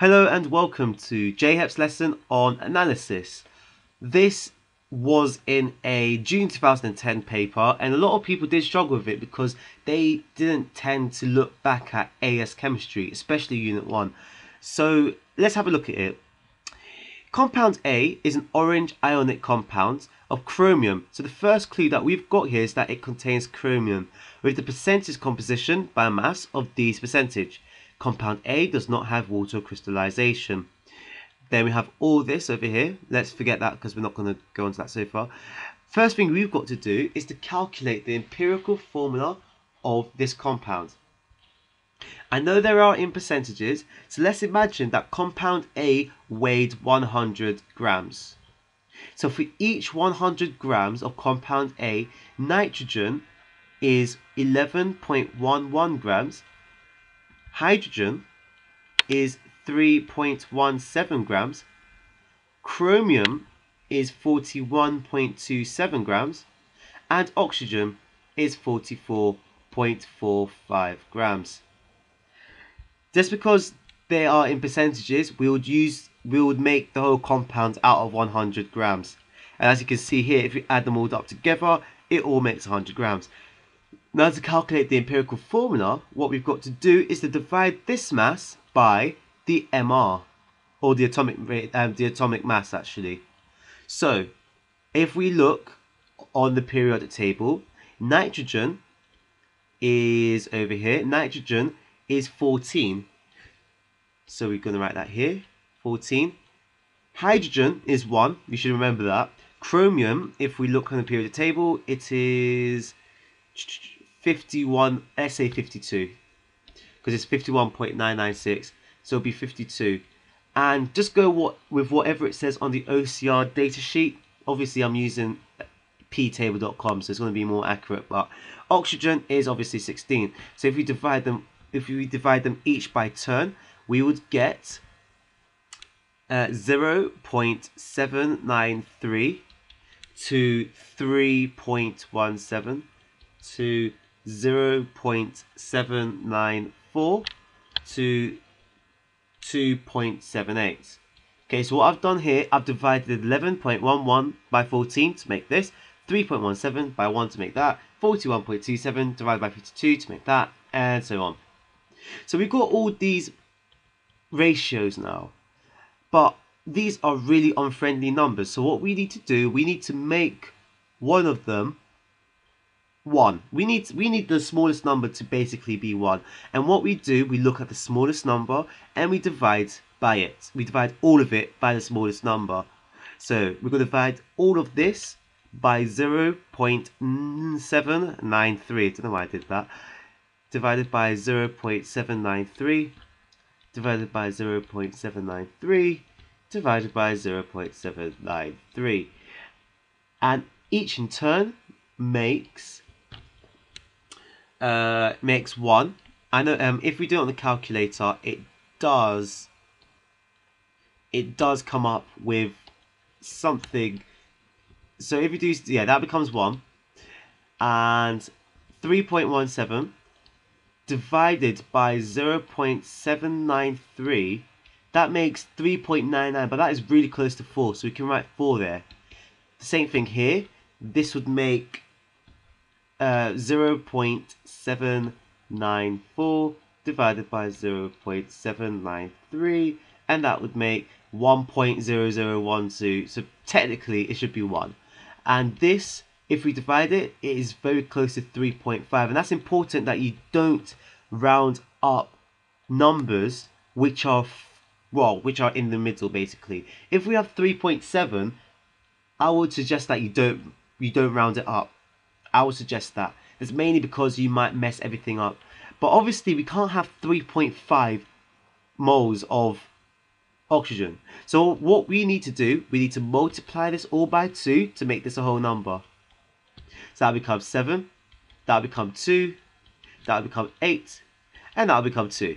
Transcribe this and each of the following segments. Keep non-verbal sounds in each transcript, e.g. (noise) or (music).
Hello and welcome to JHEP's lesson on analysis. This was in a June 2010 paper and a lot of people did struggle with it because they didn't tend to look back at AS chemistry, especially unit 1. So let's have a look at it. Compound A is an orange ionic compound of chromium. So the first clue that we've got here is that it contains chromium with the percentage composition by mass of these percentage. Compound A does not have water crystallization. Then we have all this over here. Let's forget that because we're not going to go into that so far. First thing we've got to do is to calculate the empirical formula of this compound. I know there are in percentages, so let's imagine that compound A weighed 100 grams. So for each 100 grams of compound A, nitrogen is 11.11 grams hydrogen is 3.17 grams, chromium is 41.27 grams, and oxygen is 44.45 grams. Just because they are in percentages, we would use we would make the whole compound out of 100 grams. And as you can see here, if we add them all up together, it all makes 100 grams. Now to calculate the empirical formula, what we've got to do is to divide this mass by the MR, or the atomic um, the atomic mass actually. So, if we look on the periodic table, nitrogen is over here. Nitrogen is 14. So we're going to write that here, 14. Hydrogen is 1, you should remember that. Chromium, if we look on the periodic table, it is 51, let's say 52, because it's 51.996, so it'll be 52. And just go what with whatever it says on the OCR datasheet. Obviously, I'm using ptable.com, so it's going to be more accurate. But oxygen is obviously 16. So if we divide them, if we divide them each by turn, we would get uh, 0.793 to 3.17 to 0.794 to 2.78. Okay, so what I've done here, I've divided 11.11 by 14 to make this, 3.17 by 1 to make that, 41.27 divided by 52 to make that, and so on. So we've got all these ratios now, but these are really unfriendly numbers. So what we need to do, we need to make one of them 1. We need we need the smallest number to basically be 1. And what we do, we look at the smallest number and we divide by it. We divide all of it by the smallest number. So we're going to divide all of this by 0 0.793. I don't know why I did that. Divided by 0 0.793. Divided by 0 0.793. Divided by 0 0.793. And each in turn makes uh, makes one. I know um, if we do it on the calculator, it does it does come up with something. So if you do, yeah, that becomes one, and three point one seven divided by zero point seven nine three. That makes 3.99, but that is really close to 4, so we can write 4 there. The same thing here. This would make uh, 0.794 divided by 0.793 and that would make 1.0012 so technically it should be 1 and this if we divide it it is very close to 3.5 and that's important that you don't round up numbers which are well which are in the middle basically. If we have 3.7 I would suggest that you don't you don't round it up I would suggest that. It's mainly because you might mess everything up. But obviously we can't have 3.5 moles of oxygen. So what we need to do, we need to multiply this all by 2 to make this a whole number. So that becomes 7, that'll become 2, that'll become 8, and that'll become 2.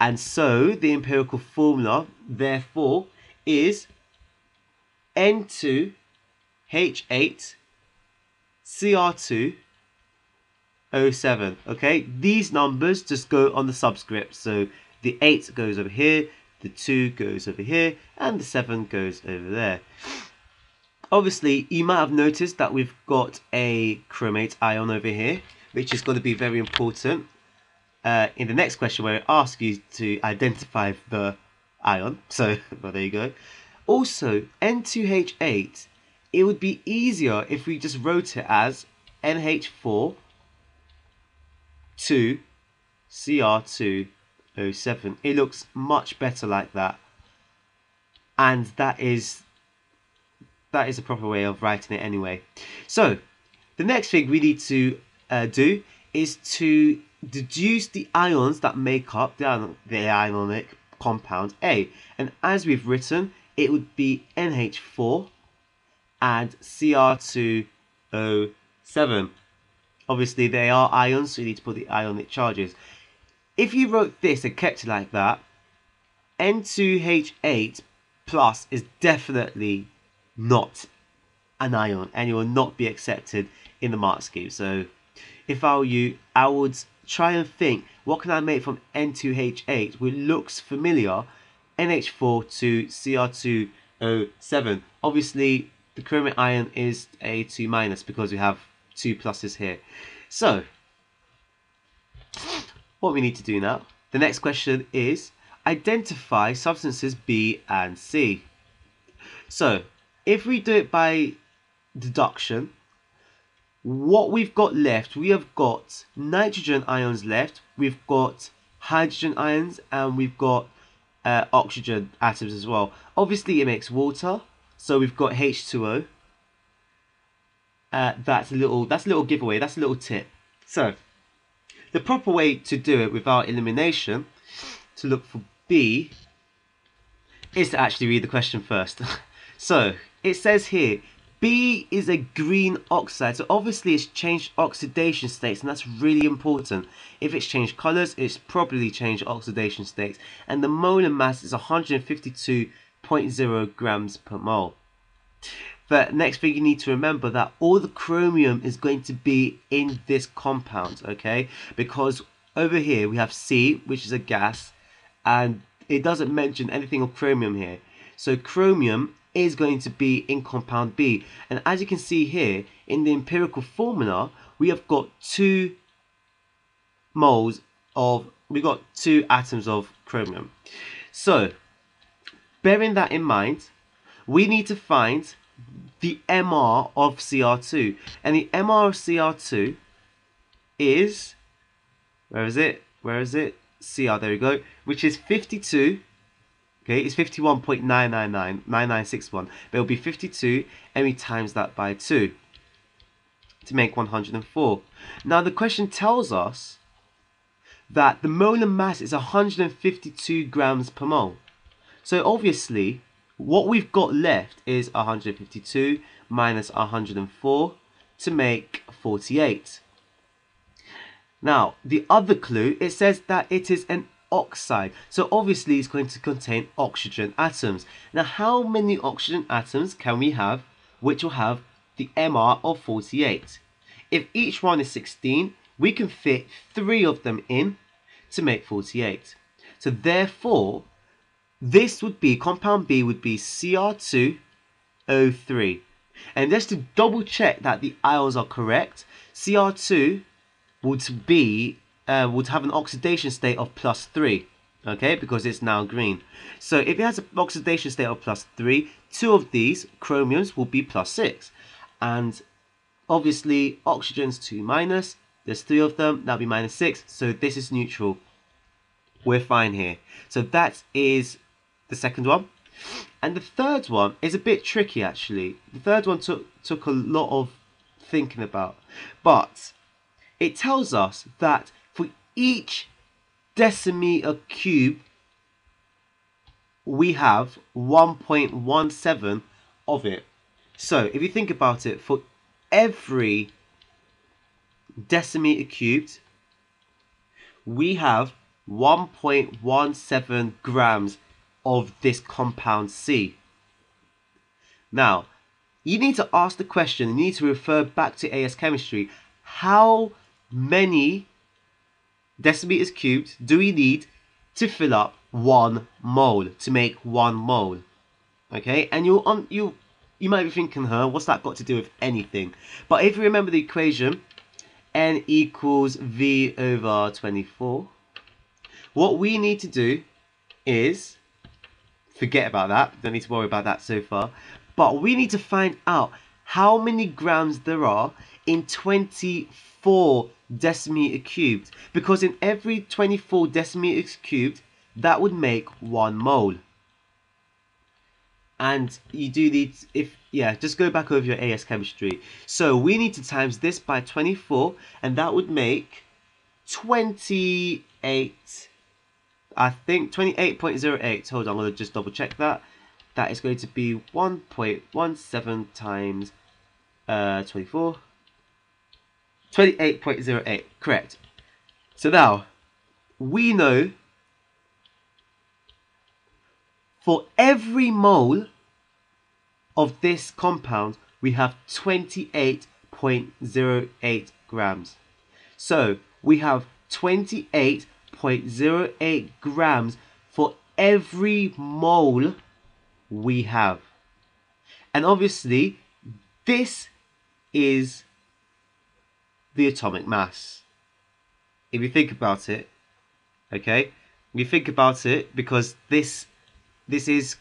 And so the empirical formula, therefore, is N2H8 CR2 O7 okay these numbers just go on the subscript so the 8 goes over here the 2 goes over here, and the 7 goes over there. Obviously, you might have noticed that we've got a chromate ion over here, which is going to be very important uh, in the next question where it asks you to identify the ion. (laughs) So, well, there you go. Also, N2H8, it would be easier if we just wrote it as NH4 2 CR2O7. It looks much better like that. And that is that is a proper way of writing it anyway. So, the next thing we need to uh, do is to deduce the ions that make up the, the ionic compound A. And as we've written, it would be NH4 and Cr2O7. Obviously, they are ions, so you need to put the ionic charges. If you wrote this and kept it like that, N2H8 plus is definitely not an ion and it will not be accepted in the mark scheme. So if I were you, I would try and think what can I make from N2H8 which looks familiar NH4 to Cr2O7. Obviously the chromate ion is a 2 minus because we have two pluses here. So what we need to do now, the next question is identify substances B and C. So if we do it by deduction, what we've got left, we have got nitrogen ions left, we've got hydrogen ions, and we've got uh, oxygen atoms as well. Obviously, it makes water, so we've got H2O. Uh, that's a little that's a little giveaway. That's a little tip. So, the proper way to do it without elimination, to look for B, is to actually read the question first. (laughs) so, it says here, B is a green oxide, so obviously it's changed oxidation states, and that's really important. If it's changed colors, it's probably changed oxidation states, and the molar mass is 152.0 grams per mole. The next thing you need to remember that all the chromium is going to be in this compound, okay? Because over here we have C, which is a gas, and it doesn't mention anything of chromium here. So chromium is going to be in compound B. And as you can see here, in the empirical formula, we have got two moles of, we've got two atoms of chromium. So, bearing that in mind, we need to find the MR of Cr2. And the MR of Cr2 is, where is it? Where is it? Cr, there we go, which is 52 Okay, it's 51.999, but it'll be 52, and we times that by 2 to make 104. Now the question tells us that the molar mass is 152 grams per mole. So obviously, what we've got left is 152 minus 104 to make 48. Now, the other clue, it says that it is an oxide. So obviously it's going to contain oxygen atoms. Now how many oxygen atoms can we have which will have the MR of 48? If each one is 16, we can fit three of them in to make 48. So therefore, this would be, compound B would be Cr2O3. And just to double check that the ions are correct, Cr2 would be uh, would have an oxidation state of plus 3 okay because it's now green. So if it has an oxidation state of plus 3 two of these chromiums will be plus 6 and obviously oxygen's 2 minus there's three of them that'll be minus 6 so this is neutral. We're fine here. So that is the second one. And the third one is a bit tricky actually. The third one took took a lot of thinking about. But it tells us that for each decimeter cube we have 1.17 of it. So if you think about it, for every decimeter cubed, we have 1.17 grams of this compound C. Now, you need to ask the question, you need to refer back to AS chemistry. How many decimeters cubed do we need to fill up one mole to make one mole. Okay, and you on you you might be thinking, huh, what's that got to do with anything? But if you remember the equation, n equals v over 24, what we need to do is, forget about that, don't need to worry about that so far, but we need to find out how many grams there are in 24 decimeter cubed. Because in every 24 decimeters cubed, that would make one mole. And you do need if yeah just go back over your AS chemistry. So we need to times this by 24 and that would make 28 I think 28.08 hold on I'm going to just double check that. That is going to be 1.17 times uh 24 28.08 correct. So now we know for every mole of this compound, we have 28.08 grams. So we have 28.08 grams for every mole we have. And obviously, this is the atomic mass. If you think about it, okay? You think about it because this this is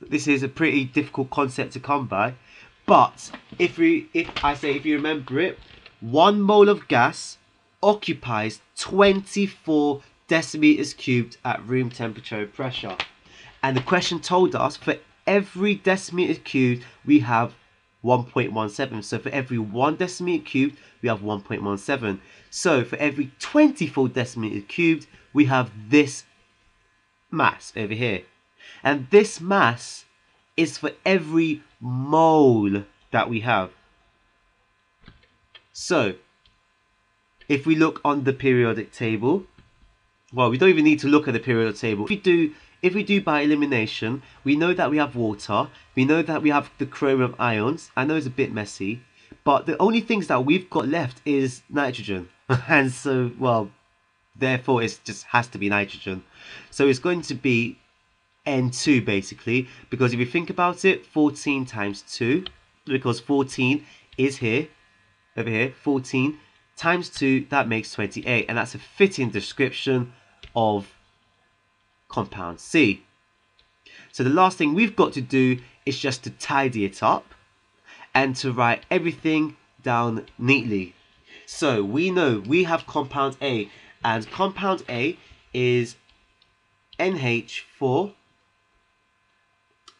this is a pretty difficult concept to come by. But if we if I say if you remember it, one mole of gas occupies 24 decimeters cubed at room temperature and pressure. And the question told us for every decimeter cubed we have 1.17. So for every one decimeter cubed we have 1.17. So for every 24 decimeters cubed we have this mass over here. And this mass is for every mole that we have. So, if we look on the periodic table, well, we don't even need to look at the periodic table. If we do, if we do by elimination, we know that we have water. We know that we have the chromium ions. I know it's a bit messy, but the only things that we've got left is nitrogen. (laughs) and so, well, therefore it just has to be nitrogen. So it's going to be n2 basically because if you think about it 14 times 2 because 14 is here over here 14 times 2 that makes 28 and that's a fitting description of compound C. So the last thing we've got to do is just to tidy it up and to write everything down neatly. So we know we have compound A and compound A is NH4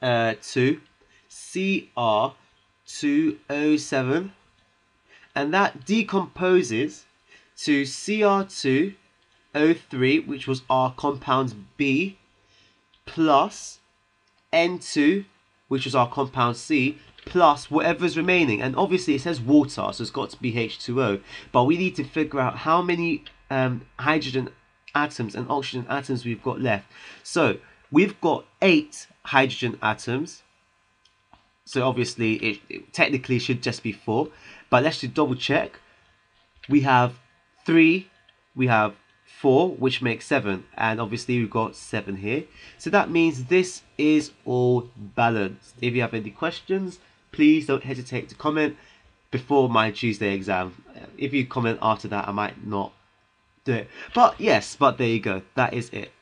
uh, to CR2O7 and that decomposes to Cr2O3 which was our compound B plus N2 which was our compound C plus whatever's remaining. And obviously it says water so it's got to be H2O but we need to figure out how many um, hydrogen atoms and oxygen atoms we've got left. So we've got eight hydrogen atoms. So obviously it, it technically should just be four. But let's just double check. We have three, we have four, which makes seven. And obviously we've got seven here. So that means this is all balanced. If you have any questions, please don't hesitate to comment before my Tuesday exam. If you comment after that, I might not do it. But yes, but there you go. That is it.